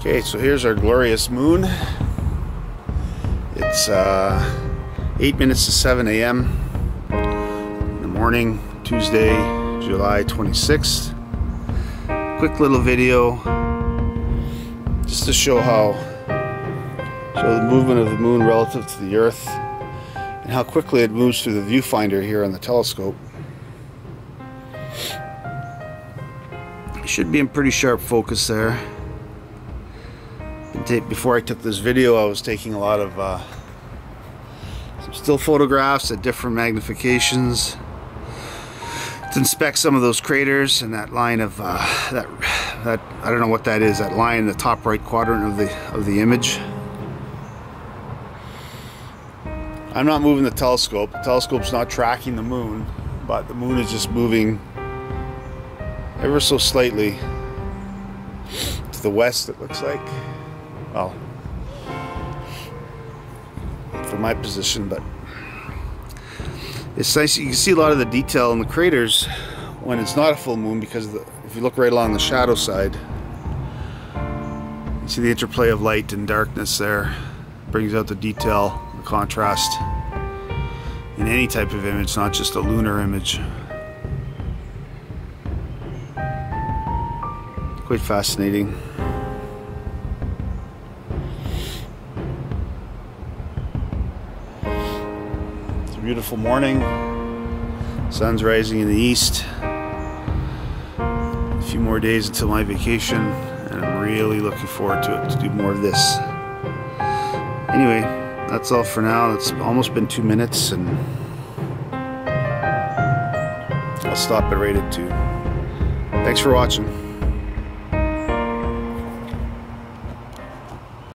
Okay, so here's our glorious moon. It's uh, 8 minutes to 7 a.m. in the morning, Tuesday, July 26th. Quick little video just to show how show the movement of the moon relative to the earth and how quickly it moves through the viewfinder here on the telescope. It should be in pretty sharp focus there before I took this video I was taking a lot of uh, still photographs at different magnifications to inspect some of those craters and that line of uh, that that I don't know what that is that line in the top right quadrant of the of the image. I'm not moving the telescope. The telescope's not tracking the moon but the moon is just moving ever so slightly to the west it looks like well, from my position, but it's nice. You can see a lot of the detail in the craters when it's not a full moon because the, if you look right along the shadow side, you see the interplay of light and darkness there. Brings out the detail, the contrast in any type of image, not just a lunar image. Quite fascinating. Beautiful morning. Sun's rising in the east. A few more days until my vacation, and I'm really looking forward to it to do more of this. Anyway, that's all for now. It's almost been two minutes, and I'll stop it right at two. Thanks for watching.